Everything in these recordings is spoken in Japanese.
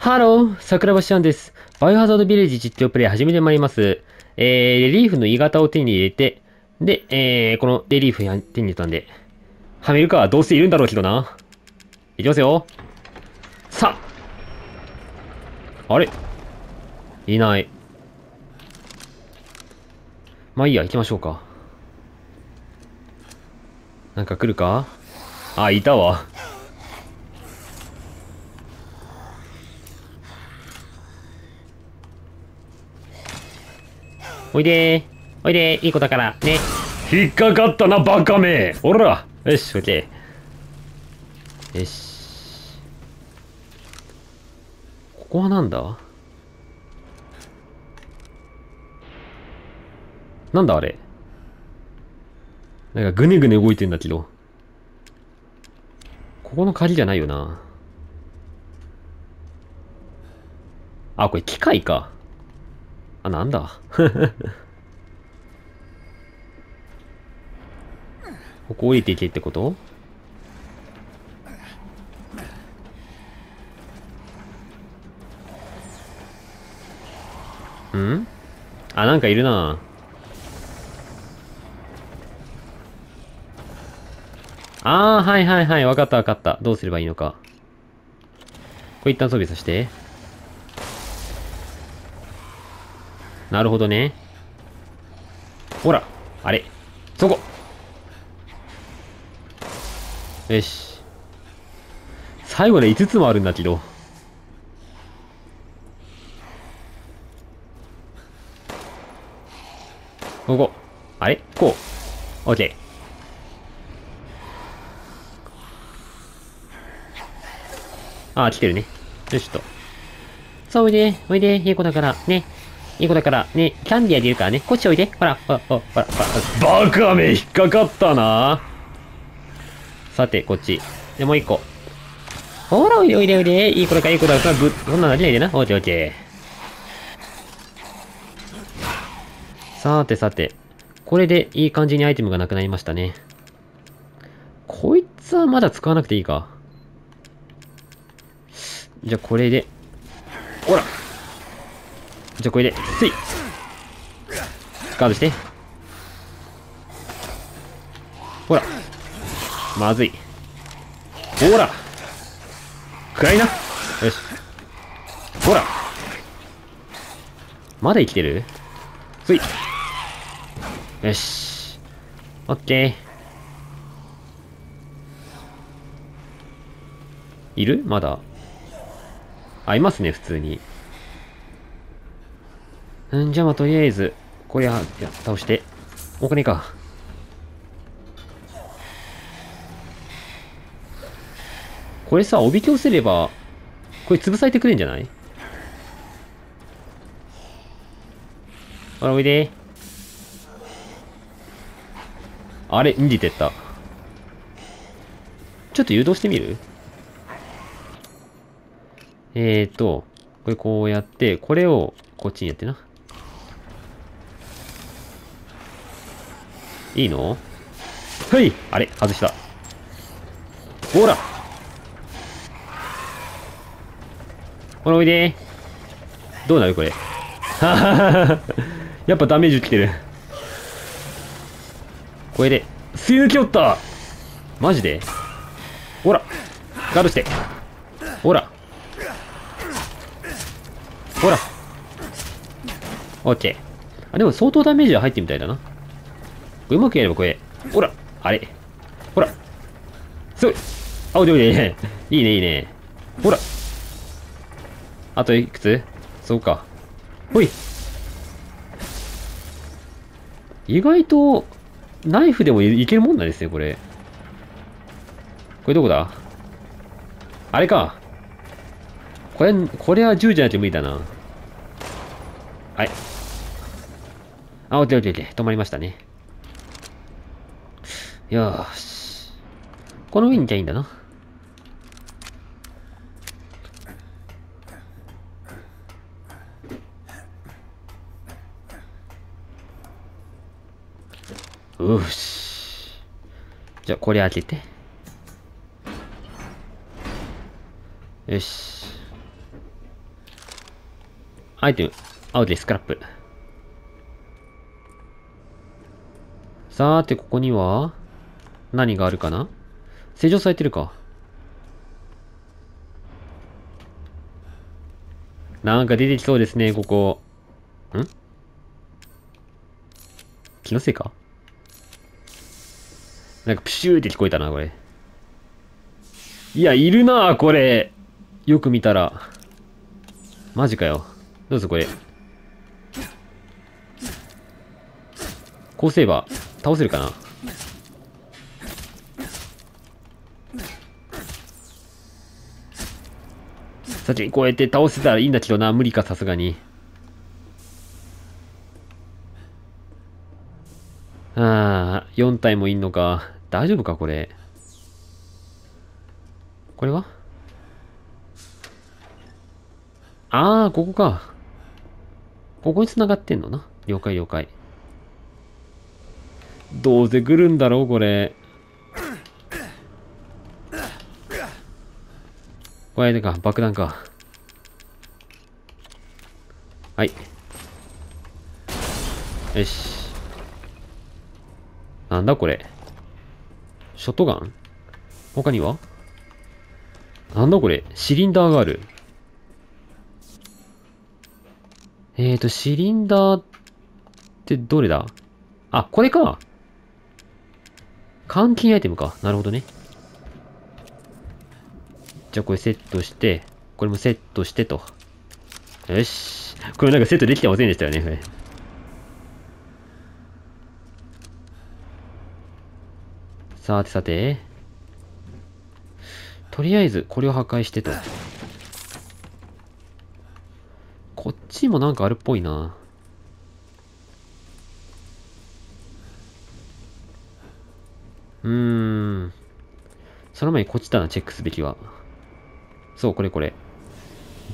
ハロー、桜庭ちゃんです。バイオハザードビレッジ実況プレイ始めてまいります。えー、レリーフの鋳型を手に入れて、で、えー、このレリーフ手に入れたんで、はめるか、どうせいるんだろうけどな。いきますよ。さあ、あれ？いない。まあいいや、行きましょうか。なんか来るか？あ、いたわ。おいで。おいでー。いい子だから。ね。引っかかったな、バカめ。おら。よし、オッケー。よし。ここはなんだ？なんだあれ？なんかぐねぐね動いてんだけど。ここの鍵じゃないよな。あ、これ機械か。あ、なんだ？ここ降りていけってこと？ん？あ、なんかいるな。あー、はいはいはい。わかったわかった。どうすればいいのか。これ一旦装備させて。なるほどね。ほら、あれ。そこよし。最後で5つもあるんだけど。ここ。あれ？こう。オッケー。あー、来てるね。よしと。さあ、おいで、おいで、いい子だから、ね。いい子だから、ね、キャンディーあげるからね。こっちおいで。ほら、ほら、ほら、ほら、ほら。バカめ、引っかかったな。さて、こっち。で、もう一個。ほら、おいでおいでおいで。いい子だから、いい子だから、ぶ、そんなのあげないでな。オッケーオッケー。さてさて。これでいい感じにアイテムがなくなりましたね。こいつはまだ使わなくていいか。じゃあこれで。ほらじゃあこれで、ついガードして。ほらまずい。ほら暗いなよし。ほらまだ生きてる？ついよし。オッケー。いる？まだ。あ、いますね、普通に。んじゃあまあとりあえず、これは、や、倒して。お金か。これさ、おびき寄せれば、これ潰されてくれんじゃない？ほら、おいで。あれ、逃げてった。ちょっと誘導してみる？えーと、これこうやって、これをこっちにやってな。いいの？はい。あれ外した。ほら。ほらおいで。どうなる？これ。やっぱダメージ来てる。これで、吸い抜きおった。マジで？ほら。ガードして。ほら。ほら。オッケー。あ、でも相当ダメージは入ってみたいだな。うまくやればこれ。ほらあれほらすごいあ、おいでおいで。いいねいいね。ほらあといくつそうか。ほい意外と、ナイフでもいけるもんなんですね、これ。これどこだあれか。これ、これは銃じゃないと無理だな。はい。あ、オッケーオッケーオッケー。止まりましたね。よし。この上にいきゃいいんだな。うーし。じゃあ、これ開けて。よし。アイテム、アウトでスクラップ。さーて、ここには、何があるかな？施錠されてるか？なんか出てきそうですね、ここ。ん？気のせいか？なんかプシューって聞こえたな、これ。いや、いるなこれ。よく見たら。マジかよ。どうぞこれ。こうすれば、倒せるかな？さて、こうやって倒せたらいいんだけどな。無理か、さすがに。ああ、4体もいんのか。大丈夫か、これ。これは？ああ、ここか。ここに繋がってんのな。了解了解。どうせ来るんだろう、これ。これでか、爆弾か。はい。よし。なんだこれ。ショットガン？他には？なんだこれシリンダーがある。えーと、シリンダーってどれだ？あ、これか。換金アイテムか。なるほどね。じゃあこれセットして、これもセットしてと。よし。これなんかセットできてませんでしたよね。さてさて。とりあえず、これを破壊してと。こっちもなんかあるっぽいな。うーん。その前にこっちだな、チェックすべきは。そう、これこれ。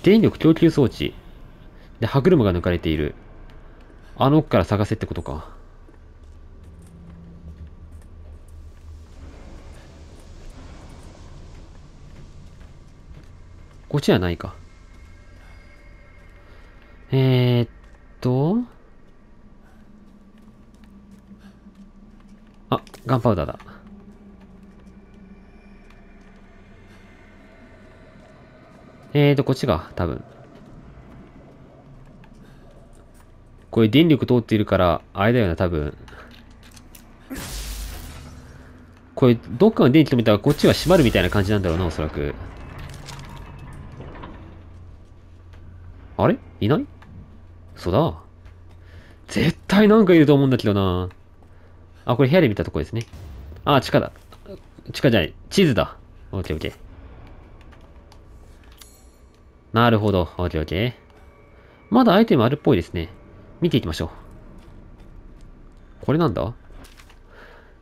電力供給装置。で、歯車が抜かれている。あの奥から探せってことか。こっちはないか。えー、っと。あ、ガンパウダーだ。えーと、こっちが、多分。これ電力通っているから、あれだよな、多分。これ、どっかの電気止めたらこっちは閉まるみたいな感じなんだろうな、おそらく。あれ？いない？そうだ。絶対なんかいると思うんだけどな。あ、これ部屋で見たとこですね。あ、地下だ。地下じゃない。地図だ。オッケーオッケー。なるほど。オッケーオッケー。まだアイテムあるっぽいですね。見ていきましょう。これなんだ？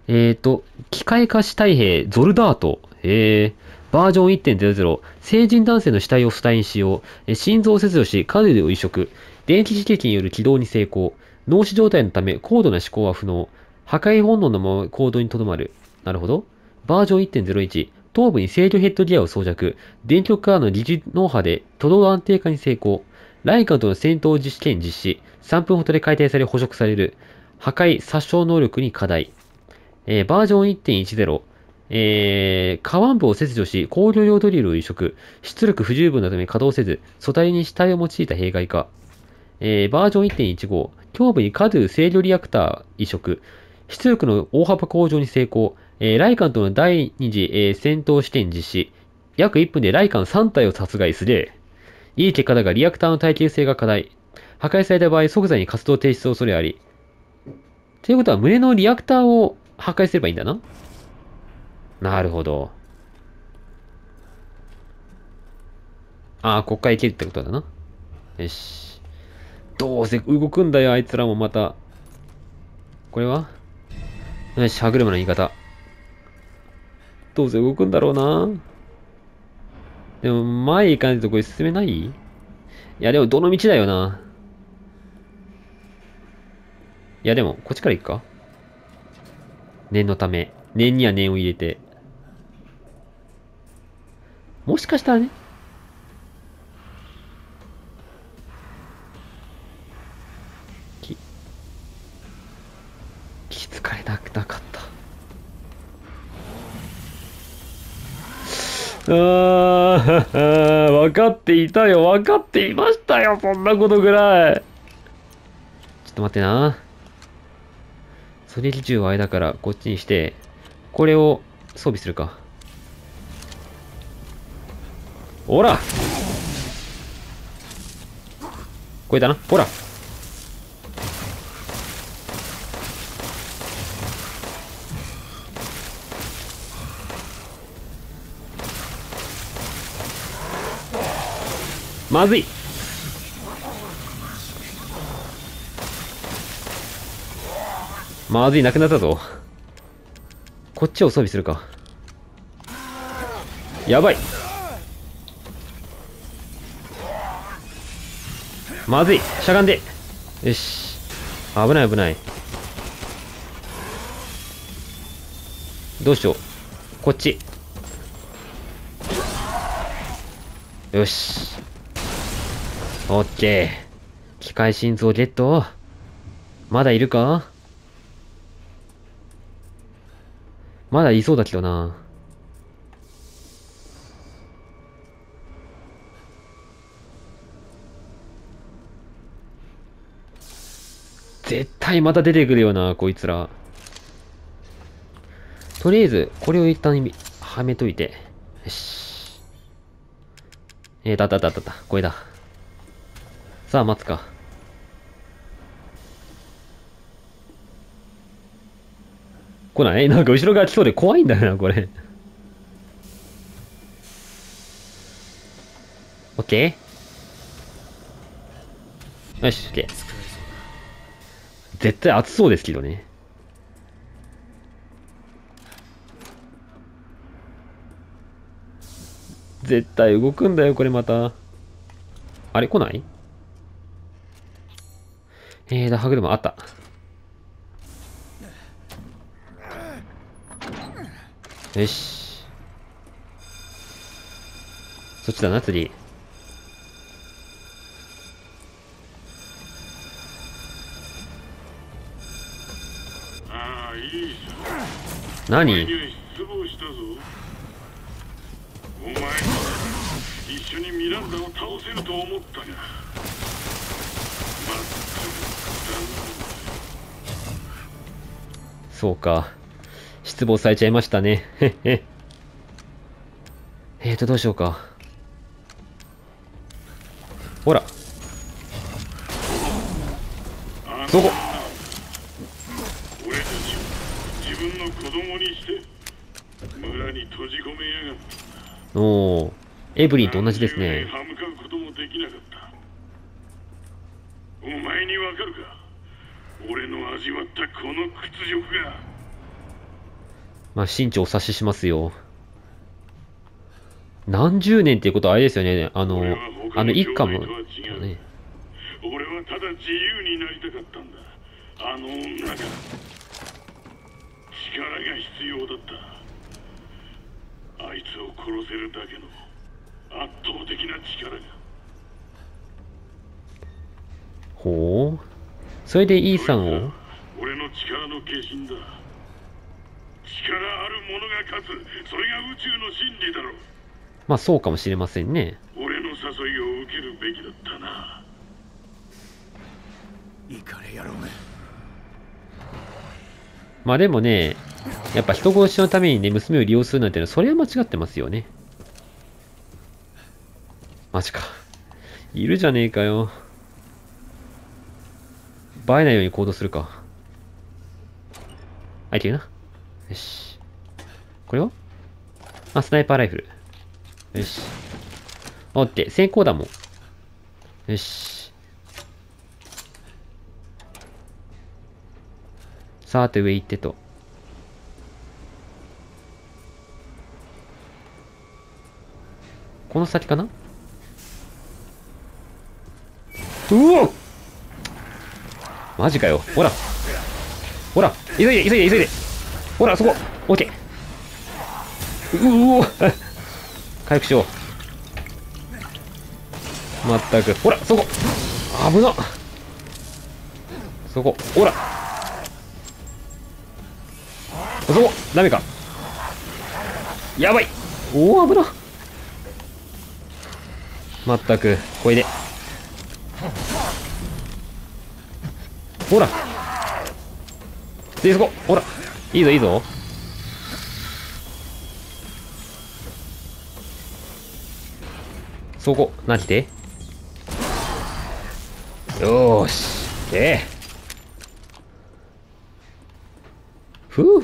えーと、機械化死体兵ゾルダート。へえ。バージョン1.00、成人男性の死体を負担使用、心臓を切除し、カルデを移植、電気刺激による起動に成功、脳死状態のため高度な思考は不能、破壊本能のまま行動にとどまる。なるほど。バージョン1.01、頭部に制御ヘッドギアを装着、電極からの疑似脳波で都道安定化に成功。ライカンとの戦闘実験実施。3分ほどで解体され捕食される。破壊殺傷能力に課題。えー、バージョン1.10。えー、下腕部を切除し、高量量ドリルを移植。出力不十分なため稼働せず、素体に死体を用いた弊害か。えー、バージョン1.15。胸部にカドゥ制御リアクター移植。出力の大幅向上に成功。えー、ライカンとの第二次、えー、戦闘試験実施。約1分でライカン3体を殺害する。いい結果だがリアクターの耐久性が課題。破壊された場合即座に活動停止する恐れあり。ということは胸のリアクターを破壊すればいいんだな？なるほど。ああ、こっからいけるってことだな。よし。どうせ動くんだよ、あいつらもまた。これは？よし、歯車の言い方。どうせ動くんだろうな。でも、前行かないとこれ進めない？いや、でも、どの道だよな。いや、でも、こっちから行くか？念のため。念には念を入れて。もしかしたらね。ああ、分かっていたよ。分かっていましたよ。そんなことぐらい。ちょっと待ってな。狙撃銃は間からこっちにして、これを装備するか。ほらこれだな。ほらまずいまずい、なくなったぞ。こっちを装備するか。やばい。まずい。しゃがんで。よし。危ない危ない。どうしよう。こっち。よし。オッケー。機械心臓ゲット。まだいるか？まだいそうだけどな。絶対また出てくるよな、こいつら。とりあえず、これを一旦はめといて。よし。えー、だっただっただ。これだ。さあ、待つか。来ない？なんか後ろ側来そうで怖いんだよな、これ。オッケーよし、オッケー。絶対熱そうですけどね。絶対動くんだよ、これまた。あれ来ない？えーだ、歯車あった。よし。そっちだな、次。何？そうか。失望されちゃいましたね。へへ。えーと、どうしようか。ほら。そこ？俺たち自分の子供にして村に閉じ込めやがったおおエブリンと同じですね歯向かうこともできなかったお前にわかるか？俺の味わったこの屈辱がまあ、身長お察ししますよ。何十年っていうことはあれですよね。あの、あの一家も、ね。俺はただ自由になりたかったんだ。あの女が。力が必要だった。あいつを殺せるだけの圧倒的な力が。ほう。それでイーさんを？俺の力の化身だ。力ある者が勝つ。それが宇宙の真理だろう。まあそうかもしれませんね。俺の誘いを受けるべきだったな。れ野郎めまあでもねやっぱ人殺しのためにね娘を利用するなんてのはそれは間違ってますよね。マジか。いるじゃねえかよ映えないように行動するかあいけるなよし。これを？あ、スナイパーライフル。よし。オッケー。先行弾もん。よし。さあ、て上行ってと。この先かな？うおマジかよ。ほら。ほら。急いで、急いで、急いで。ほら、そこオッケーうお 回復しよう。まったく。ほら、そこ危なそこ。ほらそこダメかやばいおお、危なまったく、これで。ほらで、そこほらいいぞ、いいぞ。そこ、なじて？よーし。で。ふう。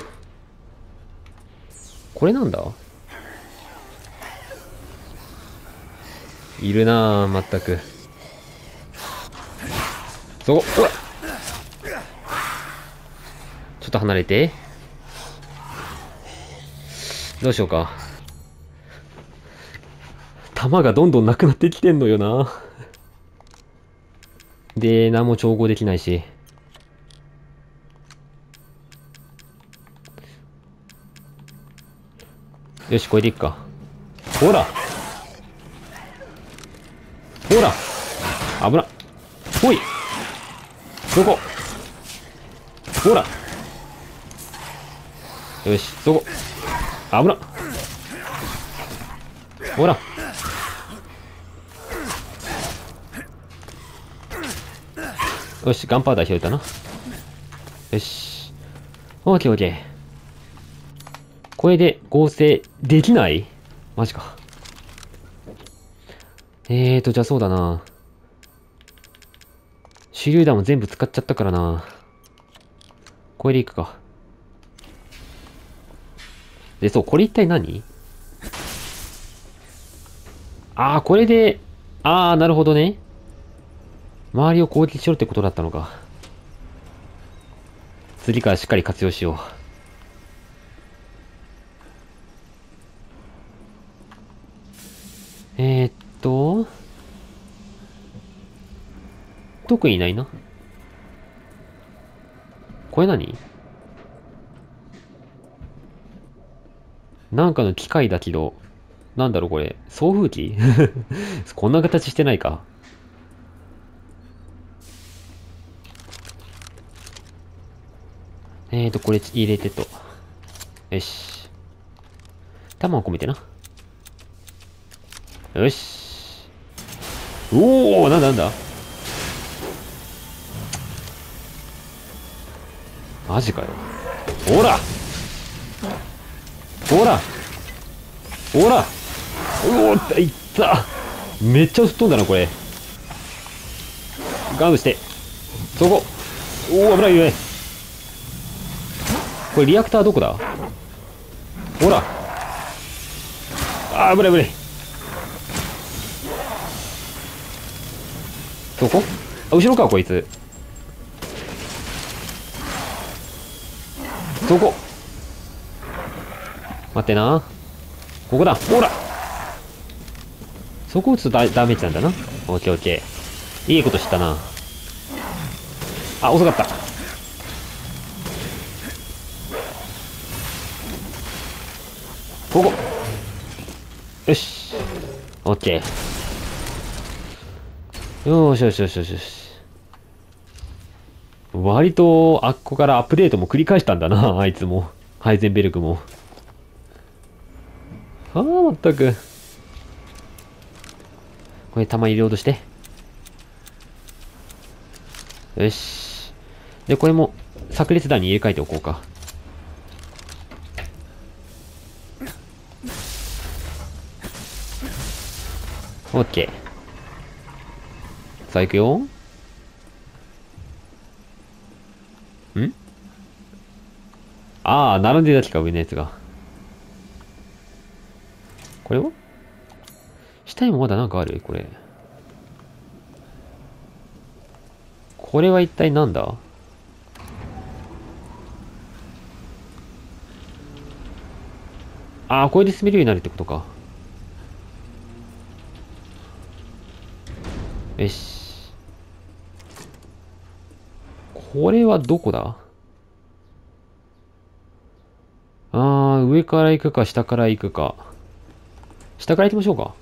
これなんだ？いるなぁ、まったく。そこ、ほらっと離れて。どうしようか。弾がどんどんなくなってきてんのよな。で、何も調合できないし。よし、これでいっか。ほらほら危なほいそこ？ほらよし、そこ危なほらよし、ガンパウダー拾えたな。よし。オーケーオーケー。これで合成できない？マジか。えーと、じゃあそうだな。手榴弾も全部使っちゃったからな。これでいくか。で、そう、これ一体何？あー、これで、あー、なるほどね。周りを攻撃しろってことだったのか。次からしっかり活用しよう。えー、っと、特にないな。これ何？なんかの機械だけど、なんだろうこれ、送風機？こんな形してないか。えーと、これ入れてと。よし。弾を込めてな。よし。おおなんだなんだマジかよ。ほらほら。ほら。うおっいった。めっちゃ吹っ飛んだな、これ。ガードして。そこ。おお危ない危ない。これリアクターどこだ？ほら。あー危ない危ない。そこ？あ後ろかこいつ。そこ。待ってな。ここだ。ほら。そこ打つとダダメージなんだな。オッケーオッケー。いいこと知ったな。あ遅かった。ここ。よし。オッケー。よーしよしよしよしよし。割とあっこからアップデートも繰り返したんだな。あいつも。ハイゼンベルクもああまったくこれ弾入れようとしてよしでこれも炸裂弾に入れ替えておこうかオッケー。さあ行くよ。ん？ああ、並んでるだけか、上のやつが。これは？下にもまだなんかあるこれ。これは一体なんだ？ああ、これで滑るようになるってことか。よし。これはどこだ？あー、上から行くか、下から行くか。下から行きましょうか。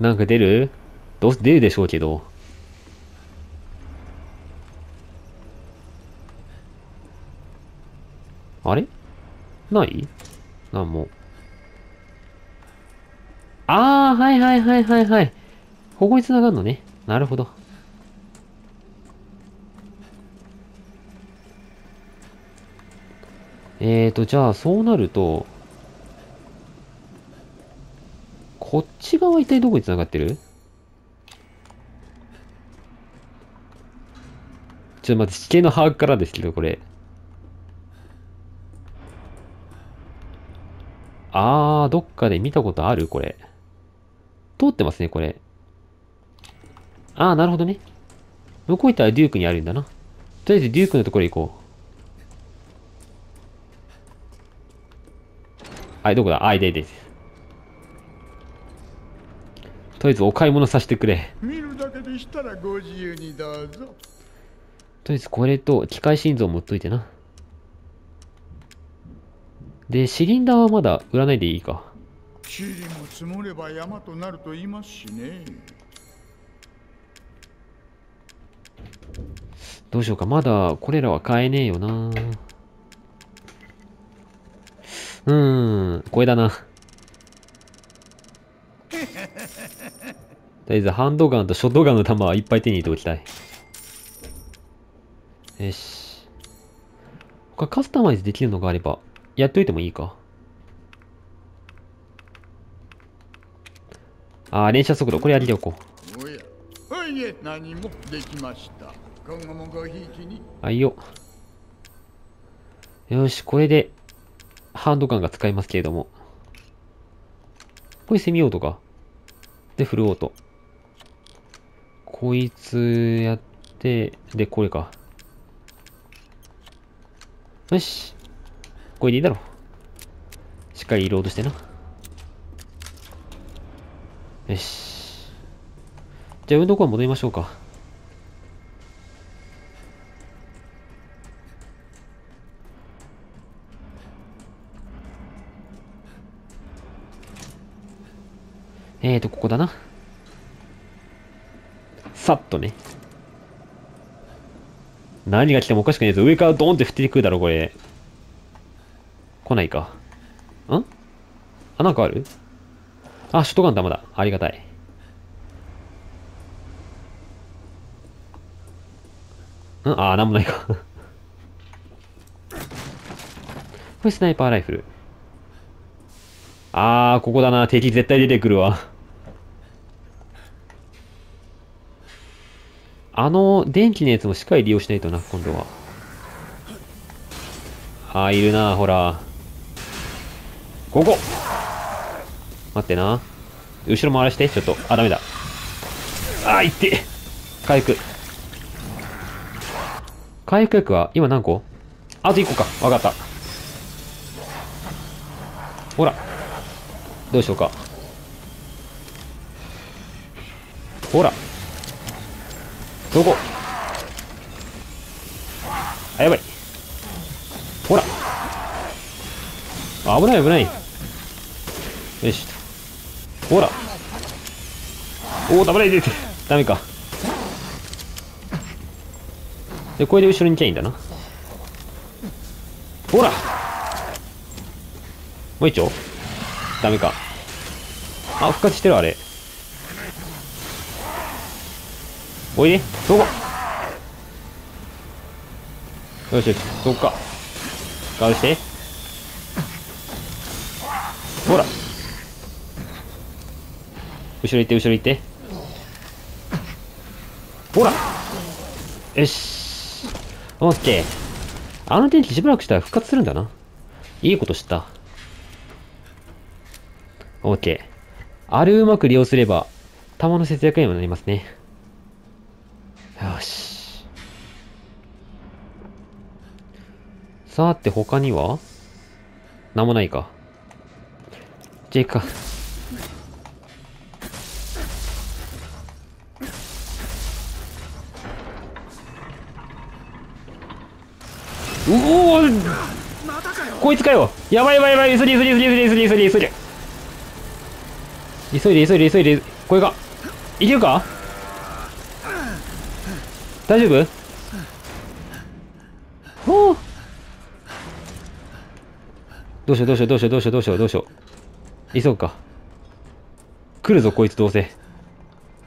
なんか出る？どう？出るでしょうけど。あれ？ない？なんも。あー、はいはいはいはいはい。ここに繋がるのね。なるほど。えーと、じゃあ、そうなると、こっち側一体どこに繋がってる？ちょっと待って、地形の把握からですけど、これ。あー、どっかで見たことある？これ。通ってますね、これ。あー、なるほどね。向こう行ったらデュークにあるんだな。とりあえずデュークのところ行こう。はい、どこだ？あ、いでいです。とりあえずお買い物させてくれ。見るだけでしたらご自由にどうぞ。とりあえずこれと機械心臓持っといてな。で、シリンダーはまだ売らないでいいか。塵も積もれば山となると言いますしね。どうしようか。まだこれらは買えねえよな。うーん、これだな。とりあえずハンドガンとショットガンの弾はいっぱい手に入れておきたい。よし。他カスタマイズできるのがあれば、やっといてもいいか。あー、連射速度、これやりておこう。おいえ、何もできました。今後もごひいきに。はいよ。よし、これで、ハンドガンが使えますけれども。これセミオートか。で、フルオート。こいつやって、で、これか。よし。これでいいだろう。しっかりロードしてな。よし。じゃあ、運動コア戻りましょうか。えーと、ここだな。さっとね。何が来てもおかしくないぞ。上からドーンって降ってくるだろ、これ。来ないか。ん？あ、なんかある？あ、ショットガン弾だ。ありがたい。ん？あー、なんもないか。これスナイパーライフル。あー、ここだな。敵絶対出てくるわ。あの、電気のやつもしっかり利用しないとな、今度は。あー、いるな、ほら。ここ待ってな。後ろ回らして、ちょっと。あ、ダメだ。あー、いって。回復。回復薬は、今何個？あと1個か。わかった。ほら。どうしようか。ほら。どこ？あ、やばい。ほら。危ない危ない。よし。ほら。おお、ダメだ、出て。ダメか。で、これで後ろに行きゃいいんだな。ほらもう一丁ダメか。あ、復活してる、あれ。おいで、どこ？よしよし、そっか。かわして。ほら。後ろ行って、後ろ行って。ほらよし。オッケー。あの天気しばらくしたら復活するんだな。いいこと知った。オッケー。あれうまく利用すれば、弾の節約にもなりますね。よし。さて、他には？なんもないか。じゃあ行くか。うおーこいつかよやばいやばいやばい急げ急げ急げ急げ急げ急げ急げ急いで急いで急いでこれがいけるか？大丈夫？おおどうしようどうしようどうしようどうしようどうしようどうしよう。急ぐか。来るぞ、こいつどうせ。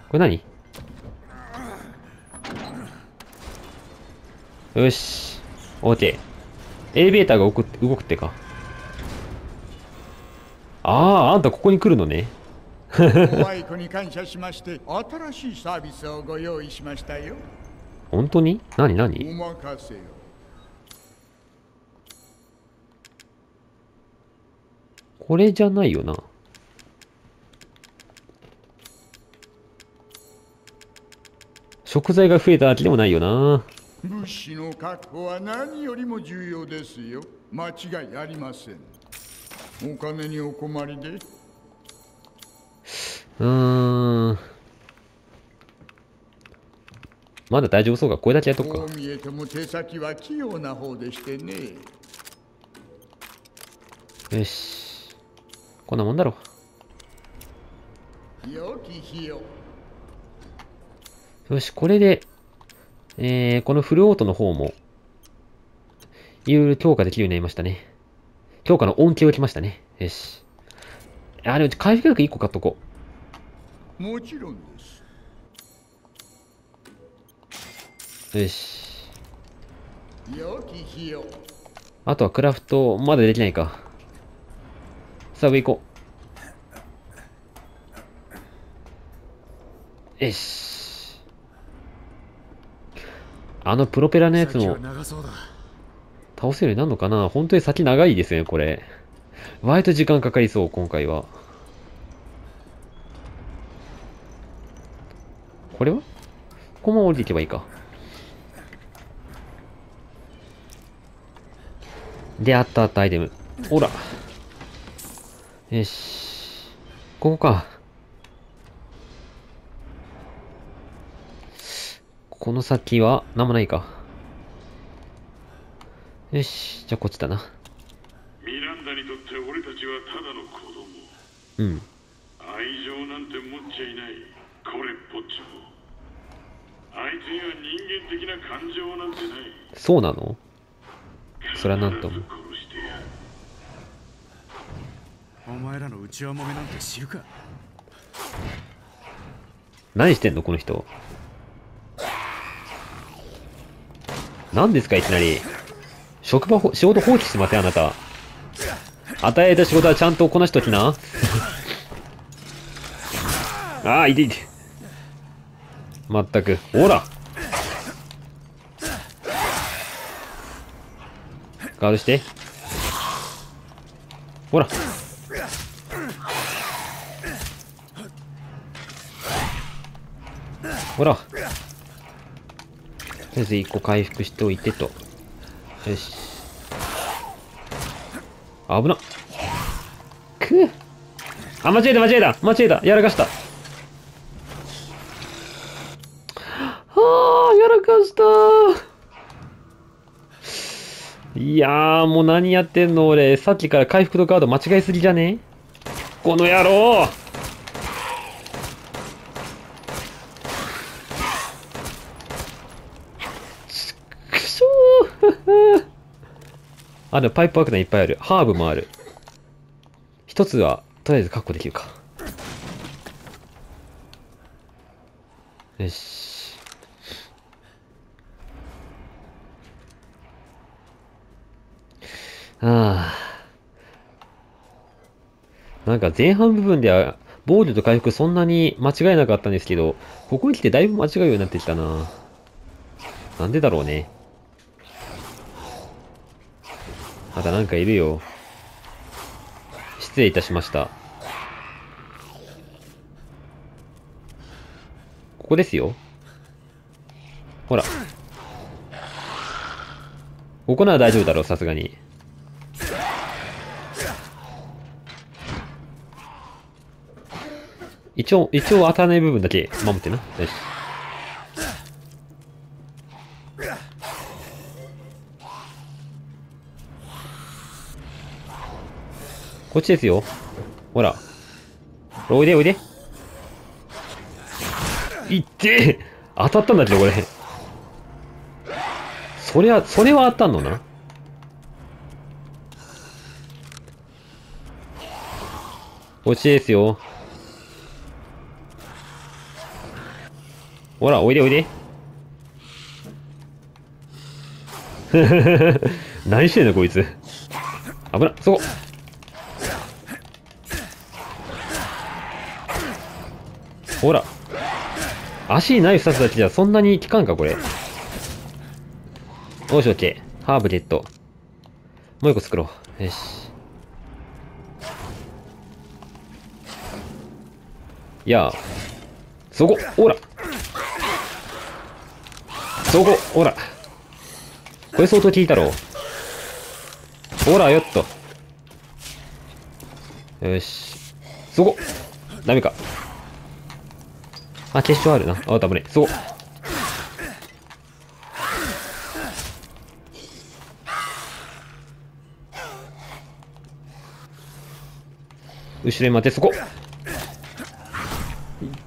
これ何？よし。オーケー。エレベーターが動く動くってか。ああ、あんたここに来るのね。お愛子に感謝しまして新しいサービスをご用意しましたよ。本当に？何お何任せを。これじゃないよな。食材が増えたわけでもないよな。物資の確保は何よりも重要ですよ。間違いありません。お金にお困りでうーん。まだ大丈夫そうか。これだけやっとくか。こう見えても手先は器用な方でしてねよし。こんなもんだろ。良き日よよし、これで、えー、このフルオートの方も、いろいろ強化できるようになりましたね。強化の恩恵をきましたね。よし。あ、でも回復力1個買っとこもちろんですう。よし。あとはクラフト、まだできないか。さあ、上行こう。よし。あのプロペラのやつも倒せるようになるのかな？本当に先長いですね、これ。割と時間かかりそう、今回は。これは？ここも降りていけばいいか。で、あったあったアイテム。ほら。よし。ここか。この先は、なんもないか。よし。じゃあこっちだな。ミランダにとって俺たちはただの子供うん。愛情なんて持っちゃいないこれっぽっちもそうなの？それはなんと？もお前らの内輪もめなんて知るか？何してんのこの人？何ですかいきなり？職場ほ、仕事放棄してませんあなた。与えた仕事はちゃんとこなしときな。ああ、いていて。まったく。ほらガードして。ほら。ほら。とりあえず一個回復しておいてと。よし。危なっ。くぅ。あ、間違えた間違えた間違えたやらかした。はあ、やらかしたいやー、何やってんの俺。さっきから回復とカード間違えすぎじゃね？この野郎くそー あ、でもパイプワーク弾いっぱいある。ハーブもある。一つは、とりあえず確保できるか。よし。ああ。なんか前半部分では、防御と回復そんなに間違えなかったんですけど、ここに来てだいぶ間違うようになってきたな。なんでだろうね。まだなんかいるよ。失礼いたしました。ここですよ。ほら。ここなら大丈夫だろう、さすがに。一応、一応当たらない部分だけ守ってな。よし。こっちですよ。ほら。おいでおいで。いって当たったんだけど、これ。そりゃ、それは当たんのな。こっちですよ。ほら、おいでおいで。何してんのこいつ。危な、そこ。ほら。足にナイフ刺すだけじゃそんなに効かんか、これ。よし、オッケー。ハーブゲット。もう一個作ろう。よし。いやそこ、ほら。そこ、ほら。これ相当効いたろ。ほら、よっと。よし。そこ。ダメか。あ、決勝あるな。あ、ダメね。そこ。後ろに待て、そこ。いっ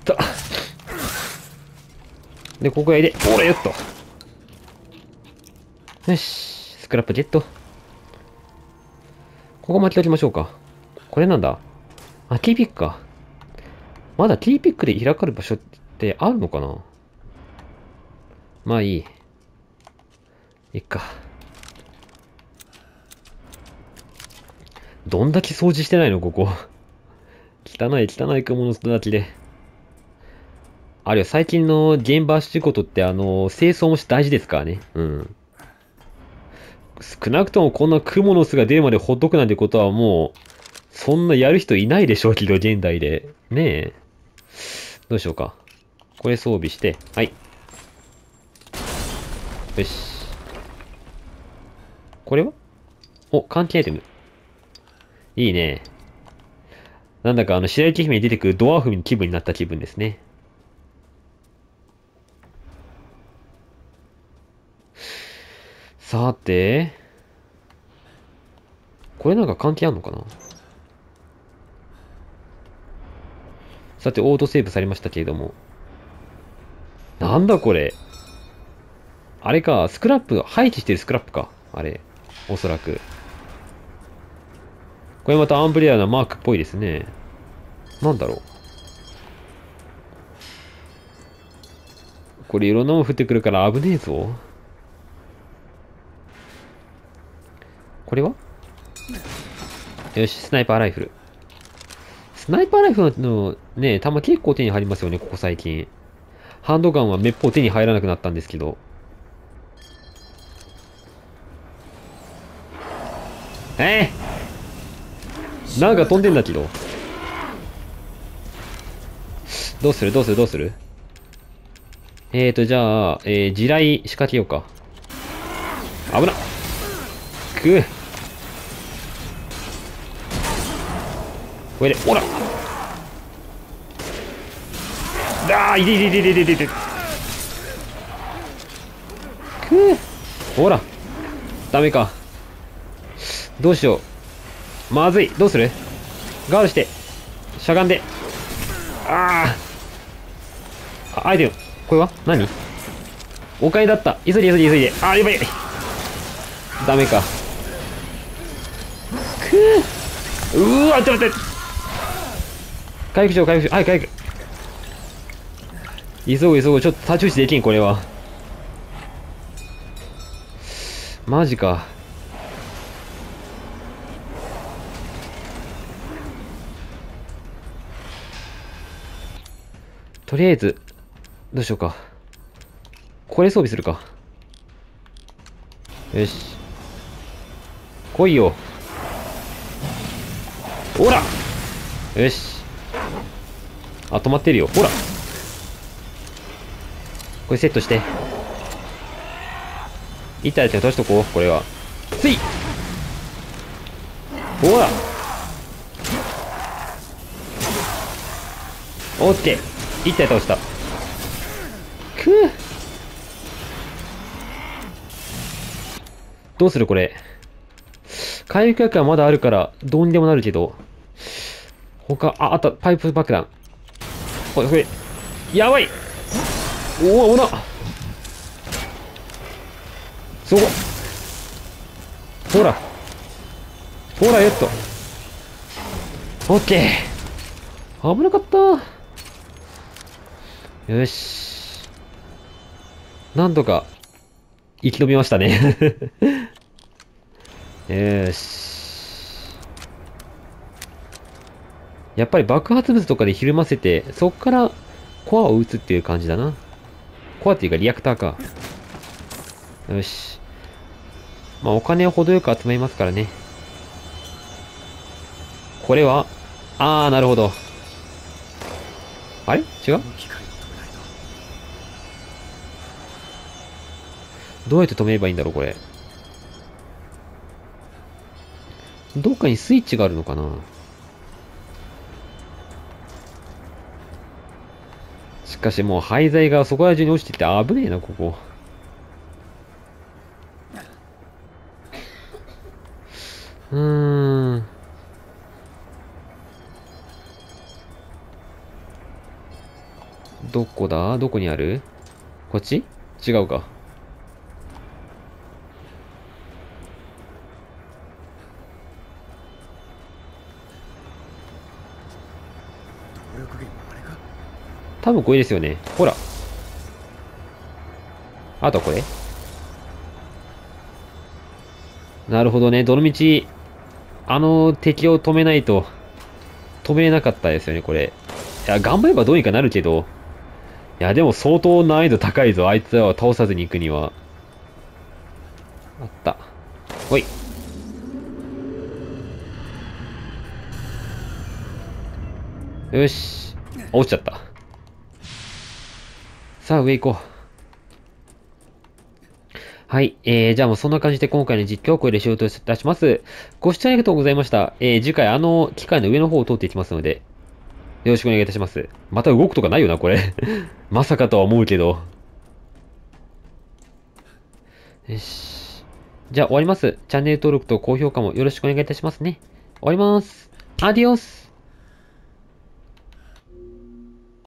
た。で、ここへ入れ。ほら、よっと。よし。スクラップゲット。ここ巻きおきましょうか。これなんだあ、T ピックか。まだ T ピックで開かれる場所ってあるのかなまあいい。いっか。どんだけ掃除してないのここ。汚い汚い雲のだけで。あるよ、最近の現場仕事ってあの、清掃も大事ですからね。うん。少なくともこんな蜘蛛の巣が出るまでほっとくなんてことはもう、そんなやる人いないでしょうけど、現代で。ねえ。どうしようか。これ装備して、はい。よし。これは？お、関係アイテム。いいね。なんだかあの、白雪姫に出てくるドワーフの気分になった気分ですね。さて、これなんか関係あんのかな？さて、オートセーブされましたけれども。なんだこれ？あれか、スクラップ、廃棄してるスクラップか。あれ。おそらく。これまたアンブレアなマークっぽいですね。なんだろう。これいろんなもん降ってくるから危ねえぞ。これは？よし、スナイパーライフル。スナイパーライフルのね、弾結構手に入りますよね、ここ最近。ハンドガンはめっぽう手に入らなくなったんですけど。えー、なんか飛んでんだけど。どうする？どうする？どうする？えーと、じゃあ、えー、地雷仕掛けようか。危なっくぅ。これで、ほらあーいでいでいでいでいでいでいでくぅほらダメかどうしようまずいどうするガードしてしゃがんであーあアイテムこれは何お金だった急いで急いで急いであーやばいダメかくぅうーわちょっと待って回復しよう回復しよう。はい回復。急ぐ急ぐちょっと太刀打ちできんこれは。マジか。とりあえずどうしようか。これ装備するか。よし。来いよ。ほら。よし。あ止まってるよほらこれセットして。いったやつに落としとこう、これは。ついほらオッケー一体倒した。くぅどうするこれ。回復薬はまだあるから、どうにでもなるけど。他、あ、あった、パイプ爆弾。これ、これ、やばいおお危なそこほらほらよっとオッケー危なかった。よし。なんとか、生き延びましたね。よし。やっぱり爆発物とかでひるませて、そっからコアを撃つっていう感じだな。コアっていうかリアクターか。よし。まあお金を程よく集めますからね。これは、あー、なるほど。あれ？違う？どうやって止めればいいんだろう、これ。どっかにスイッチがあるのかなしかしもう廃材がそこら中に落ちてて危ねえな、ここ。うーん。どこだ？どこにある？こっち？違うか。動力源はあれか多分これですよね。ほら。あとはこれ。なるほどね。どのみち、あの敵を止めないと、止めれなかったですよね、これ。いや、頑張ればどうにかなるけど。いや、でも相当難易度高いぞ。あいつらを倒さずに行くには。あった。ほい。よし。落ちちゃった。さあ、上行こう。はい。えー、じゃあもうそんな感じで今回の実況はこれで終了いたします。ご視聴ありがとうございました。えー、次回あの機械の上の方を通っていきますので、よろしくお願いいたします。また動くとかないよな、これ。まさかとは思うけど。よし。じゃあ終わります。チャンネル登録と高評価もよろしくお願いいたしますね。終わります。アディオス